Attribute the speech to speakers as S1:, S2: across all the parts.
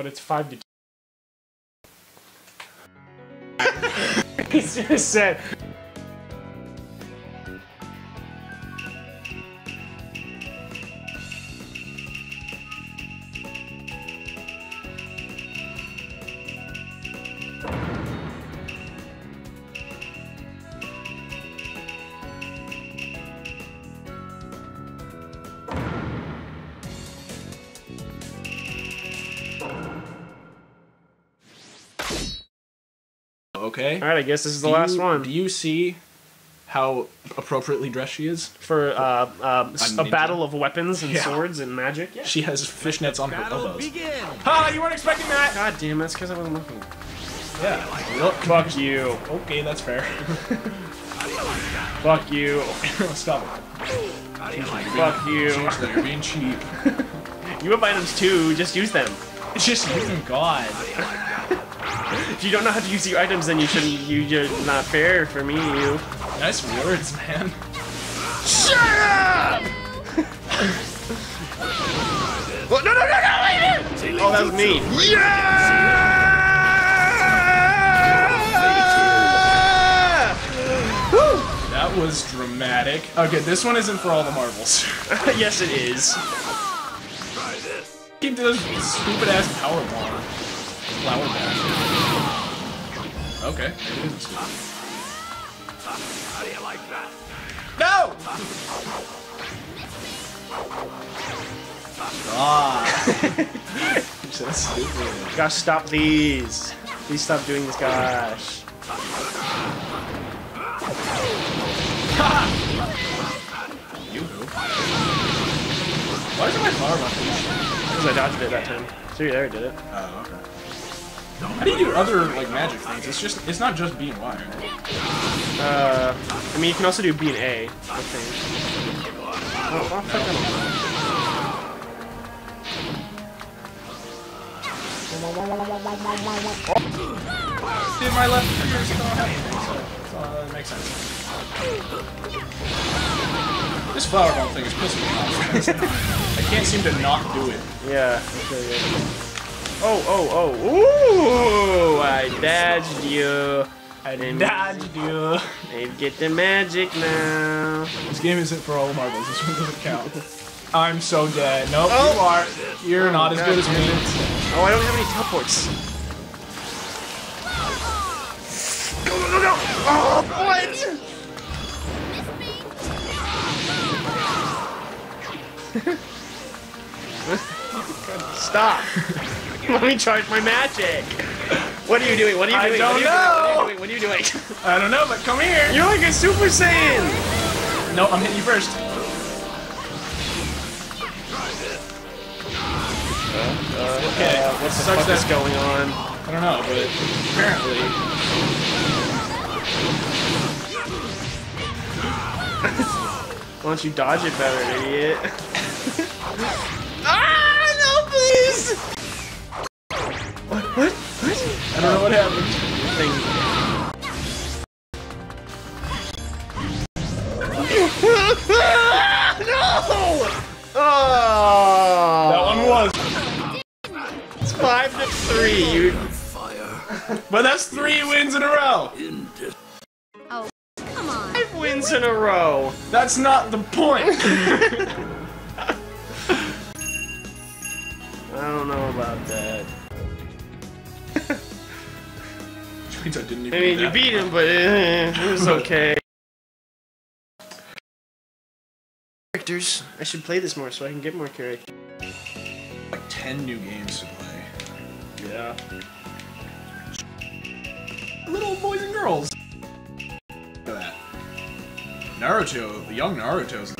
S1: but it's five to two. He's just said.
S2: Okay.
S1: All right, I guess this is the
S2: Do
S1: last
S2: you-
S1: one
S2: Do you see how appropriately dressed she is?
S1: for uh, um, s- a
S2: ninja.
S1: battle of weapons and
S2: Yeah.
S1: swords and magic. Yeah.
S2: She has fishnets on her
S3: Battle
S2: elbows.
S3: begin.
S2: Ha! You weren't expecting that.
S1: God damn, that's because I wasn't looking.
S2: Yeah. Look.
S1: Fuck you.
S2: Okay, that's fair.
S1: Fuck you.
S2: Stop it.
S1: Fuck you.
S2: Seriously, you're being cheap.
S1: You have items too. Just use them.
S2: It's just using God.
S1: If you don't know how to use your items, then you shouldn't. You, you're not fair for me. You.
S2: Nice words, man.
S1: Shut up! oh, no, no, no, no, wait! Oh, that was me. Yeah!
S2: That was dramatic. Okay, this one isn't for all the marbles.
S1: yes, it is.
S2: Keep this stupid ass power bomb. Flower bash. Okay. maybe it is stupid.
S3: How do you like that?
S2: No! Ah. so stupid.
S1: Gosh, stop these. Please stop doing this, gosh.
S2: You who? Why isn't my power bomb
S1: Because I dodged it that time. So you there, did it.
S2: Oh, okay. How do you do other like magic things? It's just it's not just B and Y. Right?
S1: Uh, I mean, you can also do B and A, I think. Oh, oh fuck, I don't know.
S2: Did my left ear have so, uh, that makes sense. This flower bomb thing is pissing me off. I can't seem to not do it.
S1: Yeah, really good. Oh, oh, oh. Ooh, I dodged you.
S2: I
S1: didn't-
S2: dodged you.
S1: I get the magic now.
S2: This game isn't for all the marbles. This one doesn't count. I'm so dead. Nope,
S1: Oh.
S2: you are. You're oh, not as
S1: God
S2: good as me.
S1: Oh, I don't have any teleports. Go, go, go, go! Oh, what? Stop! Let me charge my magic! What are you doing? What are you doing?
S2: I
S1: doing?
S2: don't
S1: what
S2: know.
S1: are you doing? What are you doing? What are you doing?
S2: I don't know, but come here.
S1: You're like a Super Saiyan!
S2: No, I'm hitting you first. Okay,
S1: Uh, what the
S2: sucks
S1: fuck is going on?
S2: I don't know, but apparently.
S1: Why don't you dodge it better, idiot? ah, no, please! What? What? What?
S2: I don't know what happened.
S1: Thing. no! Oh!
S2: That one was.
S1: It's five to three. You.
S2: But that's three wins in a row.
S4: Oh, come on.
S1: Five wins in a row.
S2: That's not the point.
S1: I don't know about that.
S2: Means I didn't even
S1: I mean, you beat him, but eh, it was okay. Characters. I should play this more so I can get more characters.
S2: like ten new games to play.
S1: Yeah.
S2: Little boys and girls. Look at that. Naruto, the young Naruto's.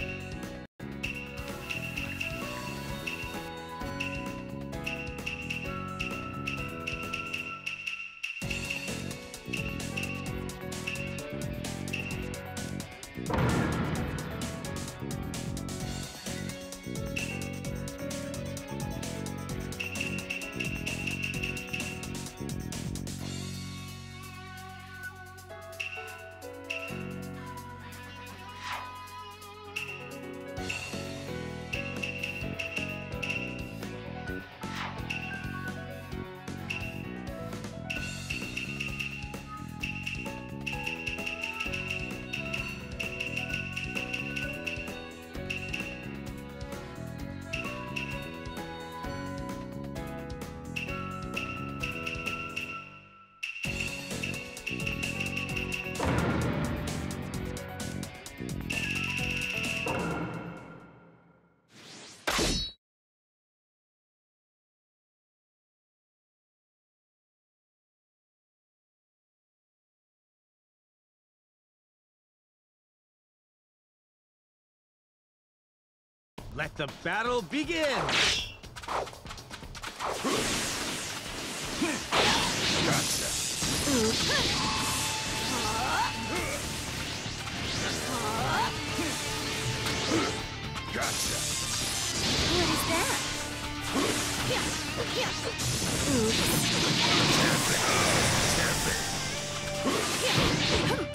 S5: Let the battle begin! Gotcha. Gotcha.
S4: What is that? Yeah, yeah. Stop!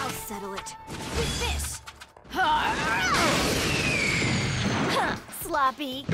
S4: I'll settle it with this. Sloppy.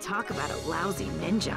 S6: Talk about a lousy ninja.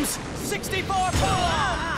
S7: trigrams. Sixty-four paw.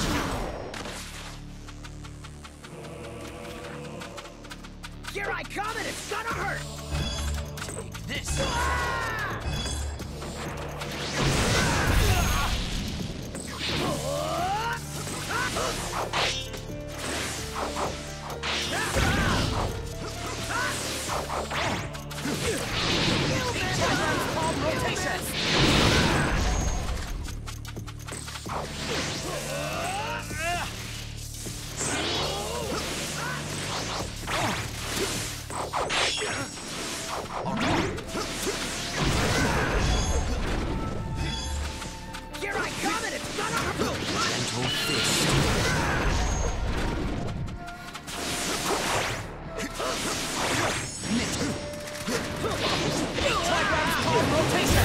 S7: taste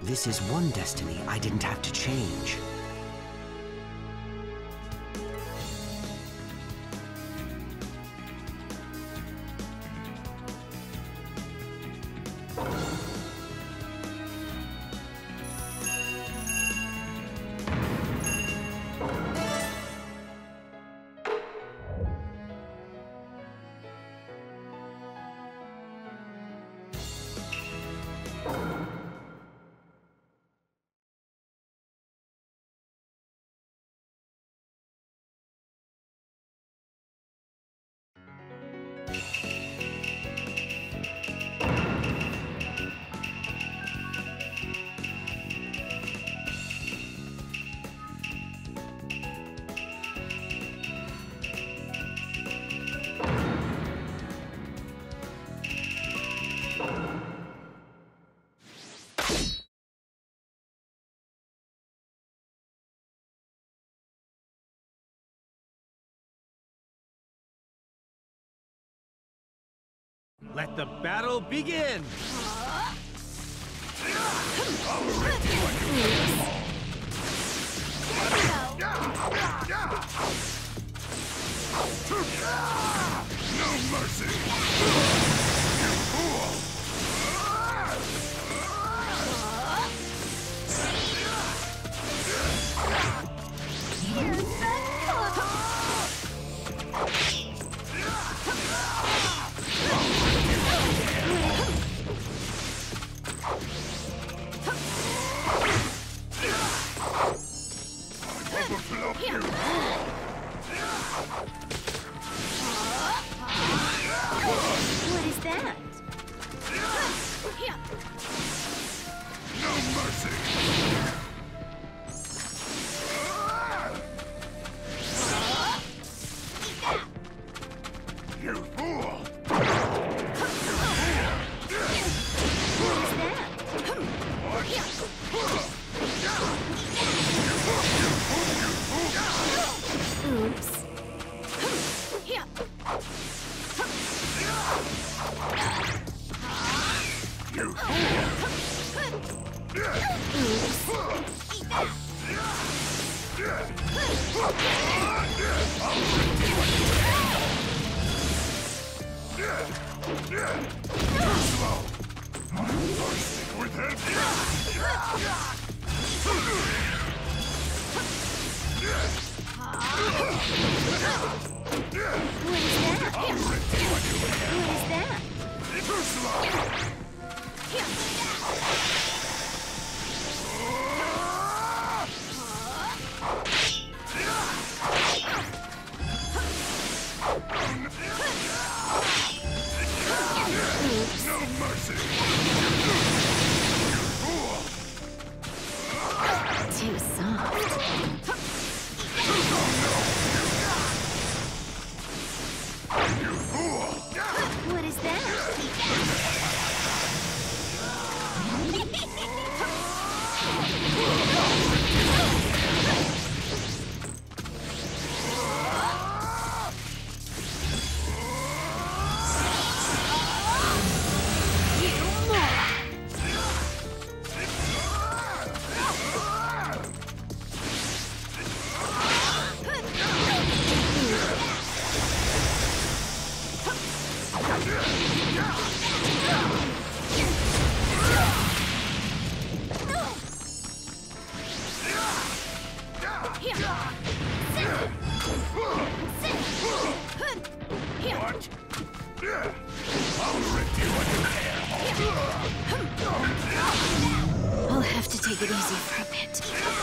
S7: This
S6: is one destiny I didn't have to change.
S5: Let the battle begin!
S4: What I'll have to take it easy for a bit.